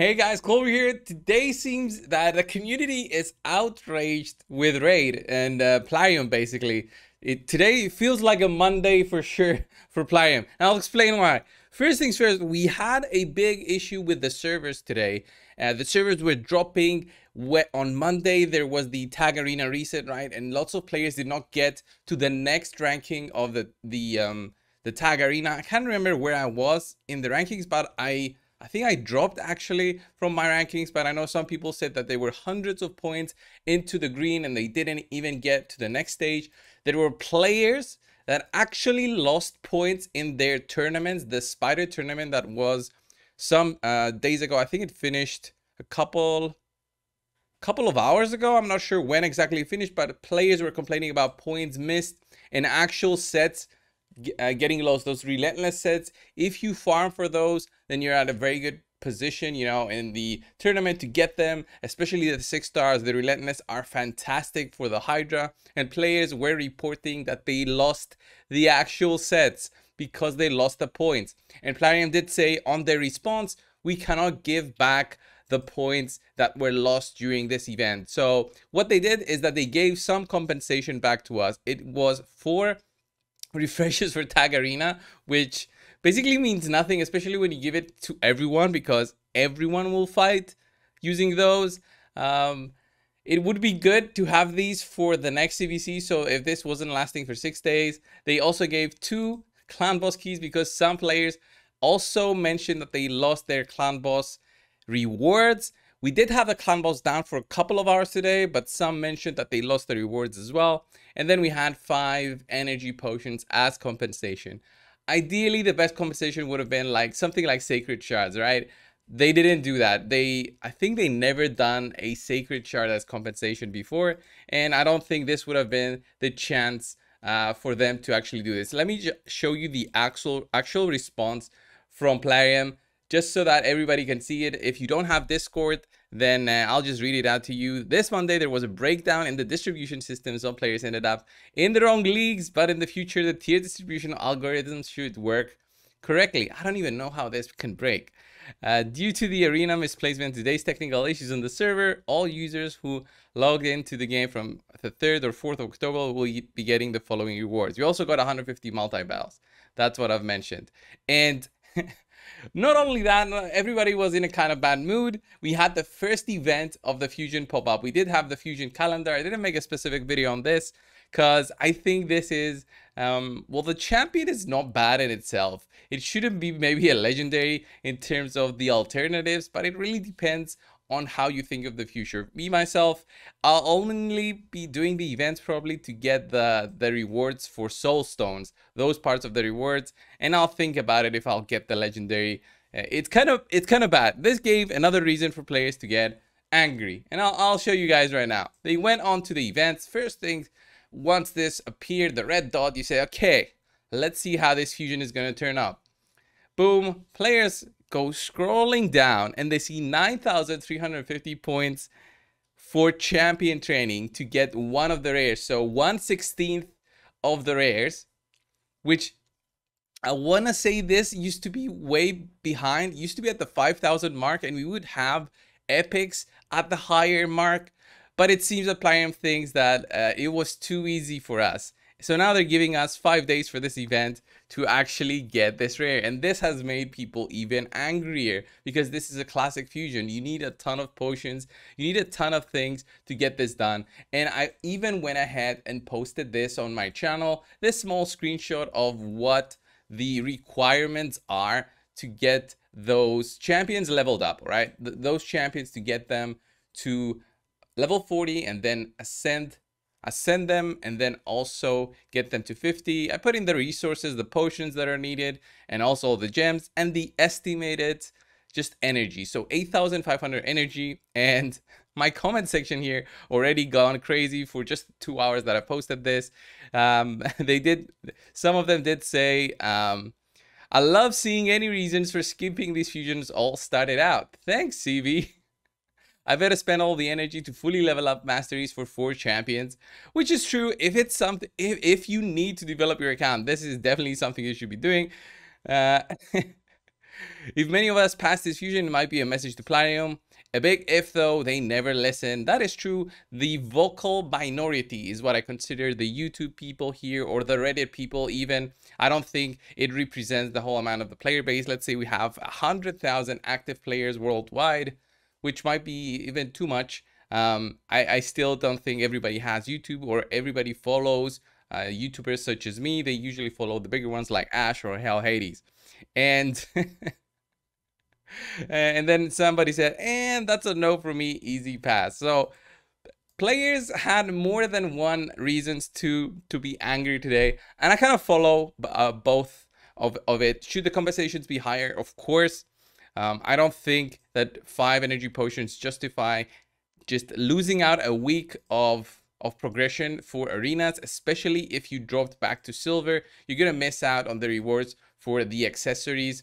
Hey guys, Cold Brew here. Today seems that the community is outraged with Raid and uh, basically. It, today feels like a Monday for sure for Plarium. And I'll explain why. First things first, we had a big issue with the servers today. Uh, the servers were dropping. On Monday, there was the Tag Arena reset, right? And lots of players did not get to the next ranking of the, the, um, the Tag Arena. I can't remember where I was in the rankings, but I I think I dropped actually from my rankings, but I know some people said that they were hundreds of points into the green and they didn't even get to the next stage. There were players that actually lost points in their tournaments. The Spider tournament that was some uh, days ago, I think it finished a couple couple of hours ago. I'm not sure when exactly it finished, but players were complaining about points missed in actual sets uh, getting lost, those relentless sets. If you farm for those, then you're at a very good position, you know, in the tournament to get them, especially the six stars. The relentless are fantastic for the Hydra, and players were reporting that they lost the actual sets because they lost the points. And Plarium did say on their response, we cannot give back the points that were lost during this event. So what they did is that they gave some compensation back to us. It was for refreshes for Tag Arena, which basically means nothing, especially when you give it to everyone because everyone will fight using those. Um, it would be good to have these for the next CVC. So if this wasn't lasting for six days, they also gave two clan boss keys because some players also mentioned that they lost their clan boss rewards. We did have the clan boss down for a couple of hours today, but some mentioned that they lost the rewards as well. And then we had five energy potions as compensation. Ideally, the best compensation would have been like something like sacred shards, right? They didn't do that. They, I think they never done a sacred shard as compensation before. And I don't think this would have been the chance uh, for them to actually do this. Let me show you the actual actual response from Plarium just so that everybody can see it. If you don't have Discord, then uh, I'll just read it out to you. This Monday, there was a breakdown in the distribution system. Some players ended up in the wrong leagues, but in the future, the tier distribution algorithms should work correctly. I don't even know how this can break. Uh, due to the arena misplacement, today's technical issues on the server, all users who logged into the game from the 3rd or 4th of October will be getting the following rewards. We also got 150 multi-balls. That's what I've mentioned. And Not only that, everybody was in a kind of bad mood. We had the first event of the Fusion pop up. We did have the Fusion calendar. I didn't make a specific video on this because I think this is, um, well, the champion is not bad in itself. It shouldn't be maybe a legendary in terms of the alternatives, but it really depends on how you think of the future. Me, myself, I'll only be doing the events probably to get the, the rewards for soul stones, those parts of the rewards, and I'll think about it if I'll get the legendary. Uh, it's kind of it's kind of bad. This gave another reason for players to get angry, and I'll, I'll show you guys right now. They went on to the events. First things, once this appeared, the red dot, you say, okay, let's see how this fusion is going to turn out. Boom, players go scrolling down and they see 9,350 points for champion training to get one of the rares. So 1 16th of the rares, which I want to say this used to be way behind, used to be at the 5,000 mark, and we would have epics at the higher mark. But it seems that Plarium thinks that uh, it was too easy for us. So now they're giving us five days for this event to actually get this rare. And this has made people even angrier because this is a classic fusion. You need a ton of potions. You need a ton of things to get this done. And I even went ahead and posted this on my channel, this small screenshot of what the requirements are to get those champions leveled up, right? Th those champions to get them to level 40 and then ascend ascend them and then also get them to 50. I put in the resources, the potions that are needed, and also the gems and the estimated just energy. So 8,500 energy and my comment section here already gone crazy for just two hours that I posted this. Um, they did, some of them did say, um, I love seeing any reasons for skipping these fusions all started out. Thanks, CB. I better spend all the energy to fully level up masteries for four champions, which is true. If it's something, if, if you need to develop your account, this is definitely something you should be doing. Uh, if many of us pass this fusion, it might be a message to Plarium. A big if though, they never listen. That is true. The vocal minority is what I consider the YouTube people here or the Reddit people even. I don't think it represents the whole amount of the player base. Let's say we have 100,000 active players worldwide, which might be even too much. Um, I, I still don't think everybody has YouTube or everybody follows uh, YouTubers such as me. They usually follow the bigger ones like Ash or HellHades. And and then somebody said, and that's a no for me, easy pass. So players had more than one reasons to to be angry today, and I kind of follow uh, both of, of it. Should the compensations be higher? Of course. Um, I don't think that five energy potions justify just losing out a week of of progression for arenas, especially if you dropped back to silver. You're gonna miss out on the rewards for the accessories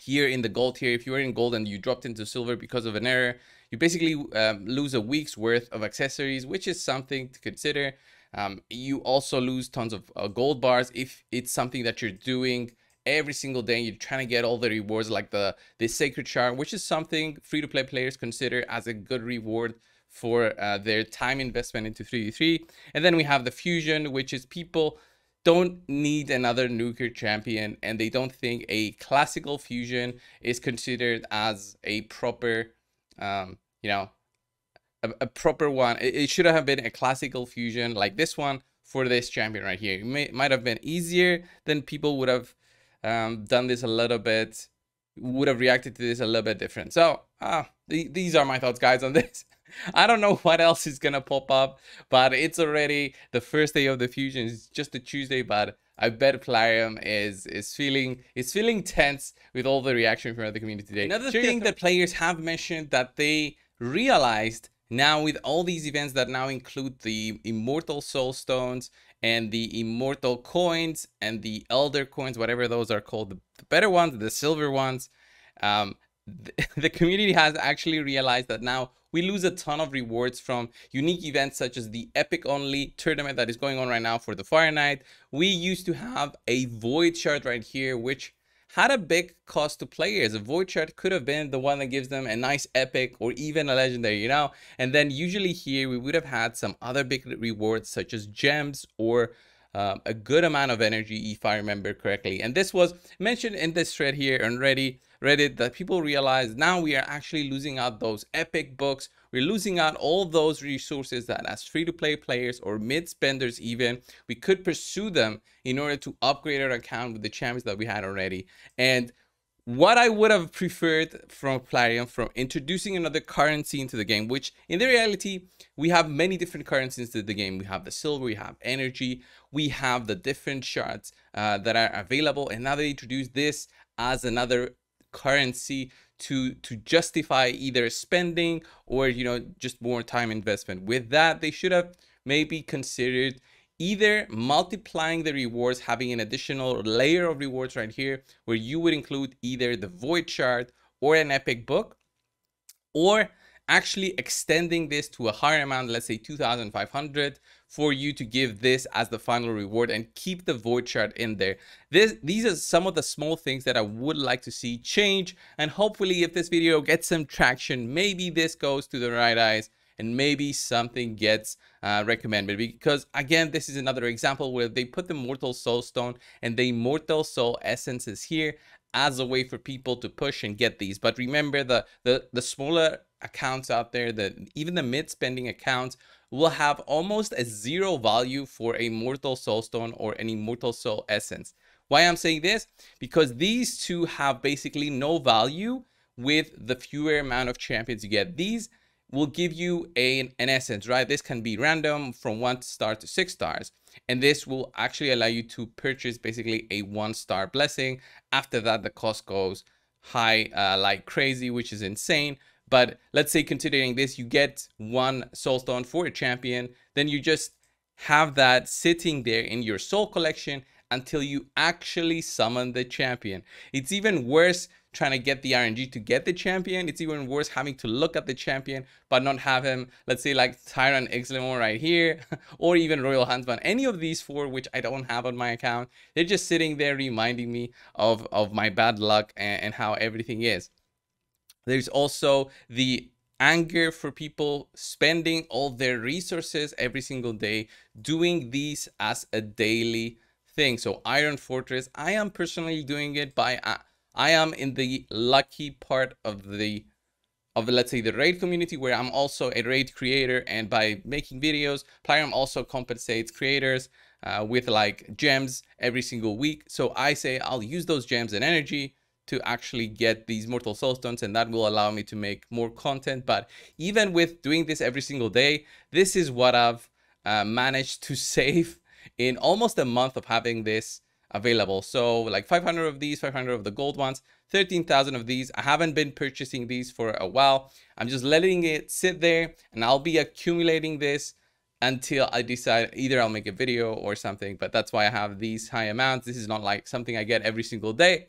here in the gold here, if you were in gold and you dropped into silver because of an error, you basically um, lose a week's worth of accessories, which is something to consider. Um, you also lose tons of uh, gold bars if it's something that you're doing every single day. You're trying to get all the rewards like the, the Sacred Shard, which is something free-to-play players consider as a good reward for uh, their time investment into 3v3. And then we have the Fusion, which is people don't need another nuclear champion and they don't think a classical fusion is considered as a proper um you know a, a proper one it, it, should have been a classical fusion like this one for this champion right here it may, might have been easier than people would have um, done this a little bit would have reacted to this a little bit different so uh, th these are my thoughts guys on this I don't know what else is gonna pop up, but it's already the first day of the fusion. It's just a Tuesday, but I bet Plarium is is feeling is feeling tense with all the reaction from the community today. Another thing that players have mentioned that they realized now with all these events that now include the immortal soul stones and the immortal coins and the elder coins, whatever those are called, the, the better ones, the silver ones. Um, the community has actually realized that now we lose a ton of rewards from unique events such as the epic only tournament that is going on right now for the fire knight we used to have a void shard right here which had a big cost to players. A void shard could have been the one that gives them a nice epic or even a legendary you know? And then usually here we would have had some other big rewards such as gems or um, a good amount of energy if I remember correctly. And this was mentioned in this thread here on Reddit, that people realize now we are actually losing out those epic books. We're losing out all those resources that as free-to-play players or mid-spenders even, we could pursue them in order to upgrade our account with the champions that we had already. And what I would have preferred from Plarium from introducing another currency into the game, which in the reality, we have many different currencies into the game. We have the silver, we have energy, we have the different shards uh, that are available. And now they introduce this as another currency to to justify either spending or you know just more time investment. With that they should have maybe considered either multiplying the rewards, having an additional layer of rewards right here, where you would include either the Void Shard or an Epic Book, or actually extending this to a higher amount, let's say 2,500, for you to give this as the final reward and keep the Void Shard in there. This, these are some of the small things that I would like to see change, and hopefully if this video gets some traction, maybe this goes to the right eyes and maybe something gets uh, recommended because again this is another example where they put the mortal soul stone and the immortal soul essence is here as a way for people to push and get these. But remember the the, the smaller accounts out there that even the mid spending accounts will have almost a zero value for a mortal soul stone or any mortal soul essence. Why i'm saying this? Because these two have basically no value with the fewer amount of champions you get. These will give you a, an essence, right? This can be random from one star to six stars. And this will actually allow you to purchase basically a one star blessing. After that, the cost goes high uh, like crazy, which is insane. But let's say considering this, you get one soul stone for a champion, then you just have that sitting there in your soul collection until you actually summon the champion. It's even worse trying to get the RNG to get the champion. It's even worse having to look at the champion but not have him, let's say like Tyrant Ixlimor right here, or even Royal Huntsman. Any of these four, which I don't have on my account, they're just sitting there reminding me of, of my bad luck and, and how everything is. There's also the anger for people spending all their resources every single day doing these as a daily thing. So Iron Fortress, I am personally doing it by uh, I am in the lucky part of the of let's say the raid community where I'm also a raid creator and by making videos, Plarium also compensates creators uh, with like gems every single week. So I say I'll use those gems and energy to actually get these mortal soul stones and that will allow me to make more content but even with doing this every single day this is what i've uh, managed to save in almost a month of having this available so like 500 of these 500 of the gold ones 13,000 of these i haven't been purchasing these for a while i'm just letting it sit there and i'll be accumulating this until I decide either I'll make a video or something, but that's why I have these high amounts. This is not like something I get every single day.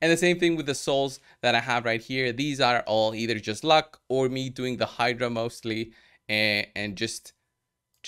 And the same thing with the souls that I have right here. These are all either just luck or me doing the Hydra mostly and, and just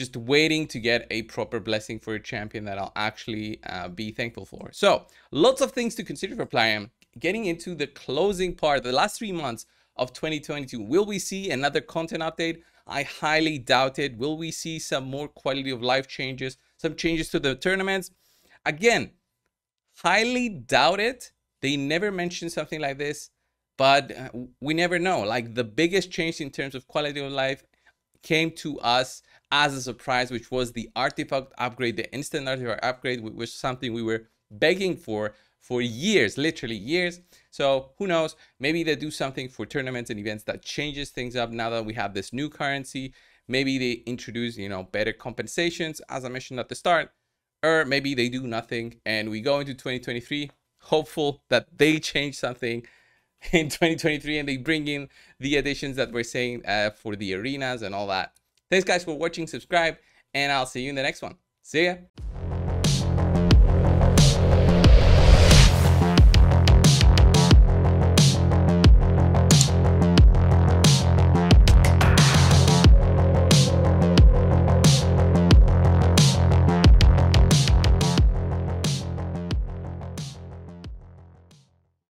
just waiting to get a proper blessing for a champion that I'll actually uh, be thankful for. So lots of things to consider for Plarium. Getting into the closing part, the last three months of 2022. Will we see another content update? I highly doubt it. Will we see some more quality of life changes, some changes to the tournaments? Again, highly doubt it they never mentioned something like this, but uh, we never know. Like the biggest change in terms of quality of life came to us as a surprise, which was the artifact upgrade, the instant artifact upgrade, which was something we were begging for for years, literally years. So who knows? Maybe they do something for tournaments and events that changes things up now that we have this new currency. Maybe they introduce, you know, better compensations, as I mentioned at the start, or maybe they do nothing and we go into 2023 hopeful that they change something in 2023 and they bring in the additions that we're saying uh, for the arenas and all that. Thanks guys for watching, subscribe, and I'll see you in the next one. See ya.